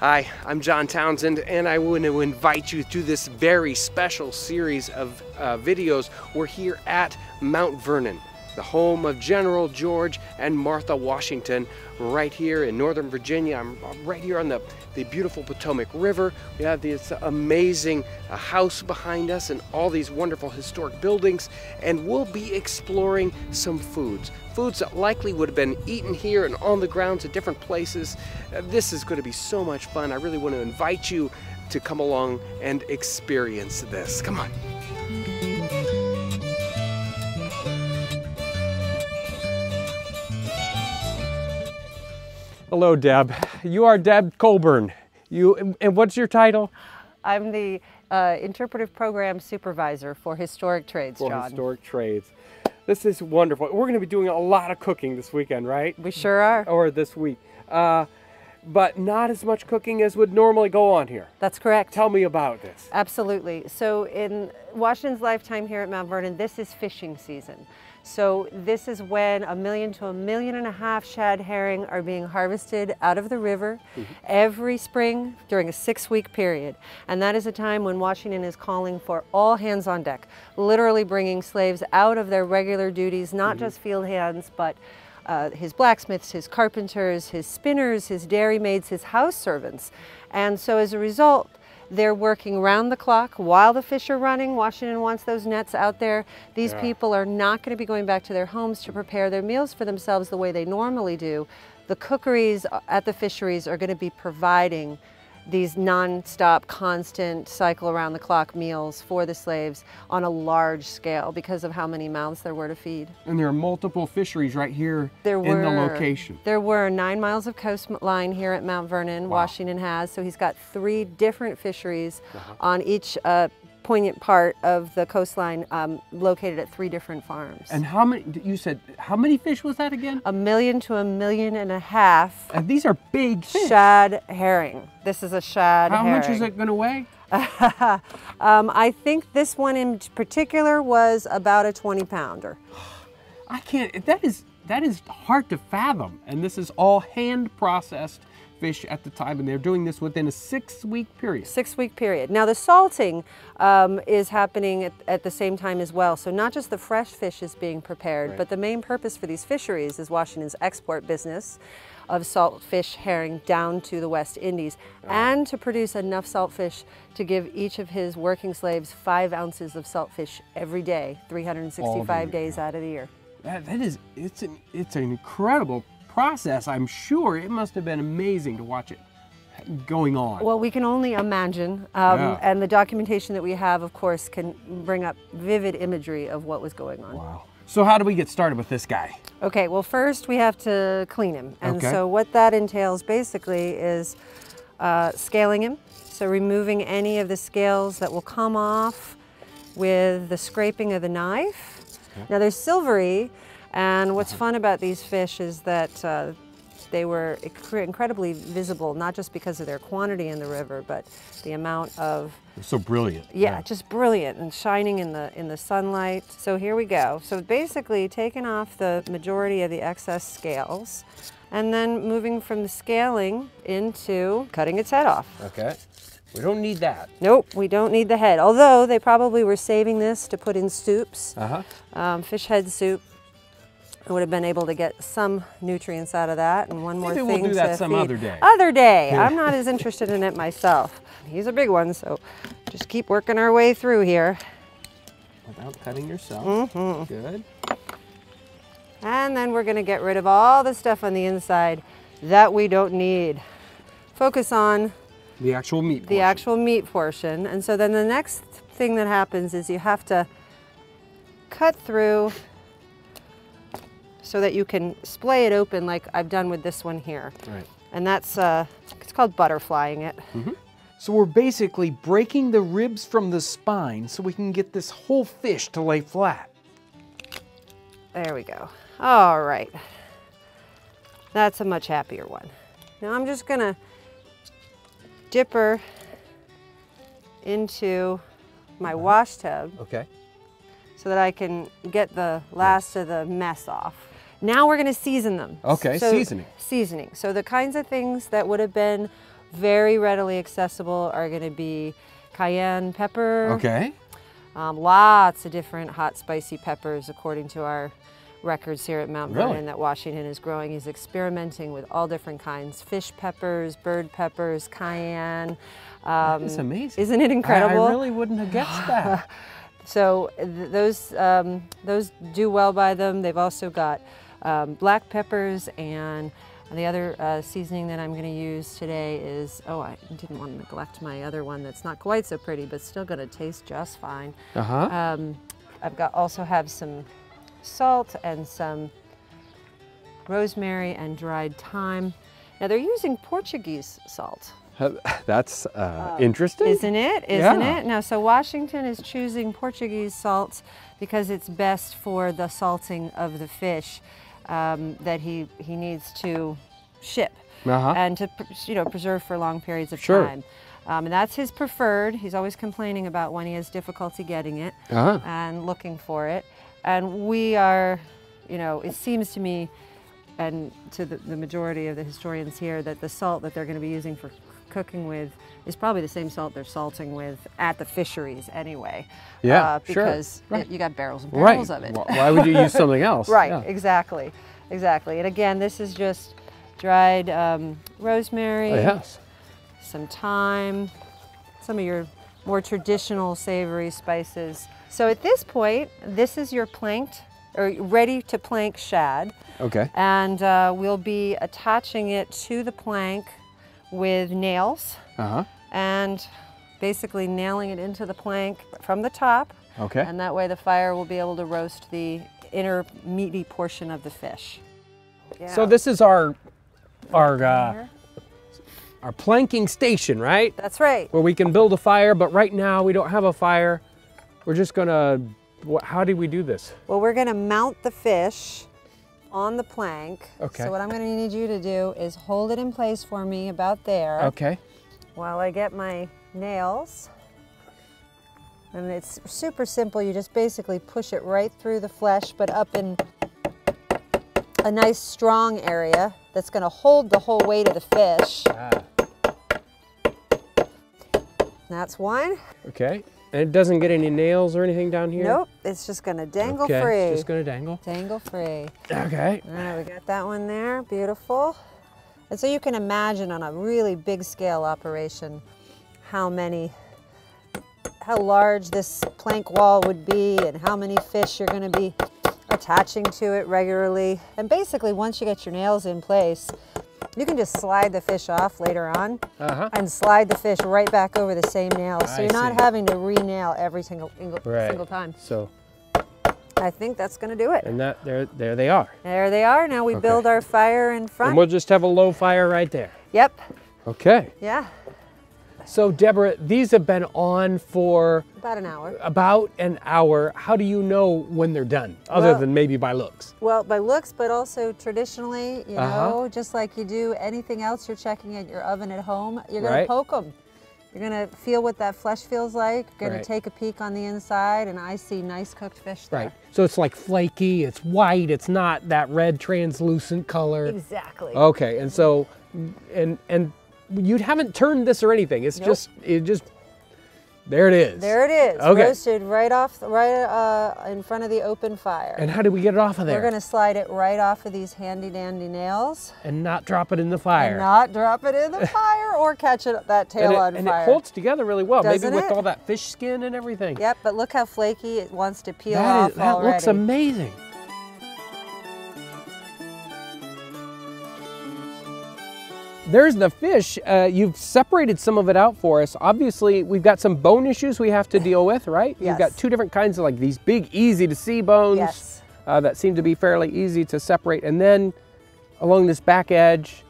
Hi, I'm Jon Townsend, and I want to invite you to this very special series of uh, videos. We're here at Mount Vernon, the home of General George and Martha Washington, right here in Northern Virginia. I'm right here on the, the beautiful Potomac River. We have this amazing uh, house behind us and all these wonderful historic buildings, and we'll be exploring some foods. Foods that likely would have been eaten here and on the grounds at different places. Uh, this is going to be so much fun. I really want to invite you to come along and experience this. Come on. Hello, Deb. You are Deb Colburn. You and what's your title? I'm the uh, interpretive program supervisor for historic trades, For John. historic trades. This is wonderful. We're going to be doing a lot of cooking this weekend, right? We sure are. Or this week. Uh, but not as much cooking as would normally go on here. That's correct. Tell me about this. Absolutely. So in Washington's lifetime here at Mount Vernon, this is fishing season. So this is when a million to a million and a half shad herring are being harvested out of the river every spring during a six-week period. And that is a time when Washington is calling for all hands on deck, literally bringing slaves out of their regular duties, not just field hands, but uh, his blacksmiths, his carpenters, his spinners, his dairymaids, his house servants. And so as a result, they're working round the clock while the fish are running. Washington wants those nets out there. These Yeah. people are not going to be going back to their homes to prepare their meals for themselves the way they normally do. The cookeries at the fisheries are going to be providing these non-stop, constant, cycle around the clock meals for the slaves on a large scale because of how many mouths there were to feed. And there are multiple fisheries right here There in the location. There were nine miles of coastline here at Mount Vernon. Wow. Washington has so he's got three different fisheries Uh-huh. on each uh, poignant part of the coastline, um, located at three different farms. And how many, you said, how many fish was that again? a million to a million and a half And these are big fish. shad herring. This is a shad How herring. much is it going to weigh? um, I think this one in particular was about a 20 pounder. I can't, that is, that is hard to fathom. And this is all hand processed fish at the time. And they're doing this within a six week period. six week period. Now the salting um, is happening at, at the same time as well. So not just the fresh fish is being prepared, Right. but the main purpose for these fisheries is Washington's export business of salt fish herring down to the West Indies and to produce enough salt fish to give each of his working slaves five ounces of salt fish every day, 365 days out of the year. That, that is, it's an, it's an incredible process. I'm sure it must have been amazing to watch it going on. Well, we can only imagine, um, Yeah. and the documentation that we have, of course, can bring up vivid imagery of what was going on. wow. So how do we get started with this guy? Okay, well, first we have to clean him. And Okay. so, what that entails basically is uh, scaling him. So, removing any of the scales that will come off with the scraping of the knife. Now, they're silvery, and what's fun about these fish is that uh, they were incredibly visible, not just because of their quantity in the river, but the amount of So brilliant. yeah, just brilliant and shining in the in the sunlight. So here we go. So basically taking off the majority of the excess scales and then moving from the scaling into cutting its head off. Okay. We don't need that. Nope, we don't need the head. Although they probably were saving this to put in soups, Uh-huh. um, fish head soup. I would have been able to get some nutrients out of that and one more Maybe we'll thing do that to some feed. other day. Other day. I'm not as interested in it myself. He's a big one, so just keep working our way through here. Without cutting yourself. Mm-hmm. Good. And then we're gonna get rid of all the stuff on the inside that we don't need. Focus on The actual meat the portion. actual meat portion. And so then the next thing that happens is you have to cut through so that you can splay it open like I've done with this one here. Right. And that's, uh, it's called butterflying it. So we're basically breaking the ribs from the spine so we can get this whole fish to lay flat. There we go. All right. That's a much happier one. Now I'm just gonna dip her into my wash tub Okay. so that I can get the last of the mess off. Now we're gonna season them. Okay, seasoning. Seasoning. So the kinds of things that would have been very readily accessible are going to be cayenne pepper. Okay. Um, lots of different hot, spicy peppers, according to our records here at Mount Really? Vernon that Washington is growing. He's experimenting with all different kinds fish peppers, bird peppers, cayenne. Um, It's amazing. Isn't it incredible? I, I really wouldn't have guessed that. So th- those um, those do well by them. They've also got um, black peppers and the other uh, seasoning that I'm going to use today is oh I didn't want to neglect my other one that's not quite so pretty but still going to taste just fine. Uh huh. Um, I've got also have some salt and some rosemary and dried thyme. Now they're using Portuguese salt. That's uh, interesting. Isn't it? Isn't Yeah. it? Now, so Washington is choosing Portuguese salts because it's best for the salting of the fish um, that he, he needs to ship Uh-huh. and to you know preserve for long periods of Sure. time. Um, and that's his preferred. He's always complaining about when he has difficulty getting it Uh-huh. and looking for it. And we are, you know, it seems to me and to the, the majority of the historians here that the salt that they're going to be using for cooking with is probably the same salt they're salting with at the fisheries anyway. Yeah, uh, sure. because Right. it- you got barrels and Right. barrels of it. Wh- Why would you use something else? right, Yeah. exactly, exactly. And again, this is just dried um, rosemary, Oh, yes. some thyme, some of your more traditional savory spices. So at this point, this is your planked or ready to plank shad. Okay. And uh, we'll be attaching it to the plank with nails Uh huh. and basically nailing it into the plank from the top. Okay. And that way the fire will be able to roast the inner meaty portion of the fish. So this is our our uh, our planking station, right? That's right. Where we can build a fire, but right now we don't have a fire. We're just gonna. How do we do this? Well, we're going to mount the fish on the plank. Okay. So what I'm going to need you to do is hold it in place for me about there Okay. while I get my nails. And it's super simple. You just basically push it right through the flesh, but up in a nice strong area that's going to hold the whole weight of the fish. Ah, That's one. okay. And it doesn't get any nails or anything down here. Nope, it's just going to dangle okay. free. It's just gonna dangle. Dangle free. Okay. All right, we got that one there, beautiful. And so you can imagine on a really big scale operation how many, how large this plank wall would be and how many fish you're gonna be attaching to it regularly. And basically, once you get your nails in place, you can just slide the fish off later on Uh huh. and slide the fish right back over the same nail. So I you're not see. having to re-nail every single, single, Right. single time. So I think that's gonna do it. and that there there they are. There they are. Now we Okay. build our fire in front. And we'll just have a low fire right there. Yep. Okay. Yeah. So Deborah, these have been on for About an hour. about an hour. How do you know when they're done, other Well- than maybe by looks? Well, by looks, but also traditionally, you Uh-huh. know, just like you do anything else you're checking at your oven at home, you're going Right. to poke them. You're going to feel what that flesh feels like. You're going Right. to take a peek on the inside, and I see nice cooked fish there. Right. So it's like flaky, it's white, it's not that red translucent color. Exactly. Okay, and so and and you haven't turned this or anything. It's Nope. just it just there it is. There it is, Okay. roasted right off, right uh, in front of the open fire. And how do we get it off of there? We're going to slide it right off of these handy dandy nails and not drop it in the fire. and not drop it in the fire or catch it that tail and it, on and fire. it holds together really well, Doesn't maybe with it? all that fish skin and everything. Yep, but look how flaky it wants to peel That, off is, that already. looks amazing. There's the fish. Uh, you've separated some of it out for us. Obviously, we've got some bone issues we have to deal with, right? Yes. You've got two different kinds of like these big, easy to see bones Yes. uh, that seem to be fairly easy to separate. And then along this back edge,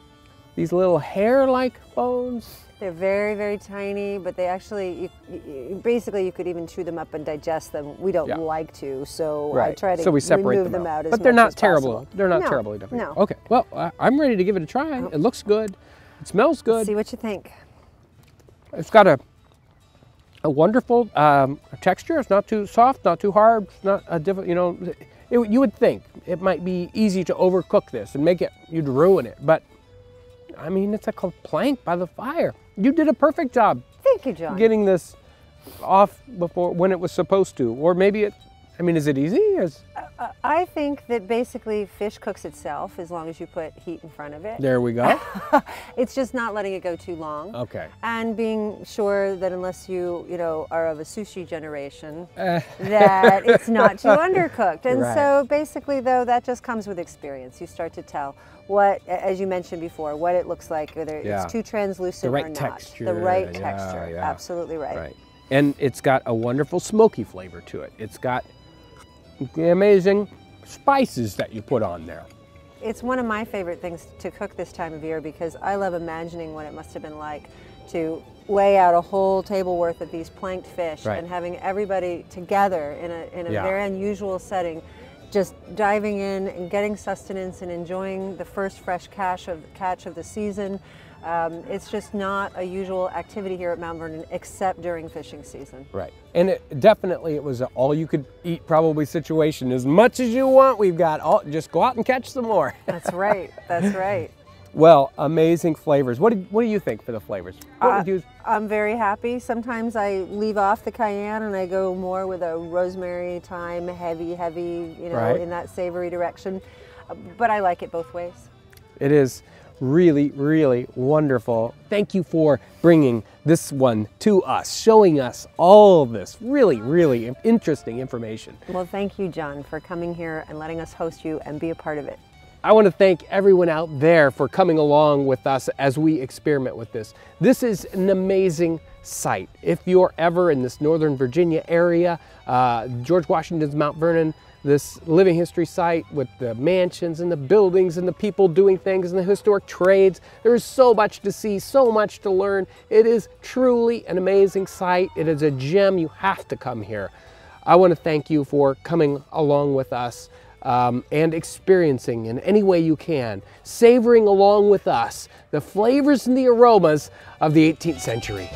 these little hair-like bones. They're very, very tiny, but they actually, you, you, basically, you could even chew them up and digest them. We don't Yeah. like to, so I try to so we separate remove them, them out, as but they're not terrible. possible. They're not No, terribly different. No. Okay. Well, I, I'm ready to give it a try. It looks good. It smells good. See what you think. It's got a a wonderful um, texture. It's not too soft, not too hard. It's not a different. You know, it, you would think it might be easy to overcook this and make it. You'd ruin it, but I mean, it's a plank by the fire. You did a perfect job Thank you, Jon. getting this off before when it was supposed to. Or maybe it, I mean, is it easy? Is, I think that basically fish cooks itself as long as you put heat in front of it. there we go. It's just not letting it go too long. Okay. And being sure that unless you, you know, are of a sushi generation, Uh. that it's not too undercooked. And Right. so basically though, that just comes with experience. You start to tell what, as you mentioned before, what it looks like, whether Yeah. it's too translucent The right or not. texture, The right yeah, texture. yeah. Absolutely right. Right. And it's got a wonderful smoky flavor to it. It's got amazing spices that you put on there. It's one of my favorite things to cook this time of year because I love imagining what it must have been like to lay out a whole table worth of these planked fish Right. and having everybody together in a, in a Yeah. very unusual setting, just diving in and getting sustenance and enjoying the first fresh catch of, catch of the season. Um, it's just not a usual activity here at Mount Vernon except during fishing season. Right. And it definitely it was an all you could eat probably situation. As much as you want, we've got all just go out and catch some more. That's right. That's right. well, amazing flavors. What did, what do you think for the flavors? What Uh, would you I'm very happy. Sometimes I leave off the cayenne and I go more with a rosemary, thyme, heavy, heavy, you know, Right. in that savory direction. But I like it both ways. It is really, really wonderful. Thank you for bringing this one to us, showing us all of this really, really interesting information. Well, thank you, Jon, for coming here and letting us host you and be a part of it. I want to thank everyone out there for coming along with us as we experiment with this. This is an amazing site. If you're ever in this Northern Virginia area, uh, George Washington's Mount Vernon, this living history site with the mansions and the buildings and the people doing things and the historic trades, there is so much to see, so much to learn. It is truly an amazing site. It is a gem. You have to come here. I want to thank you for coming along with us um, and experiencing in any way you can, savoring along with us the flavors and the aromas of the 18th century.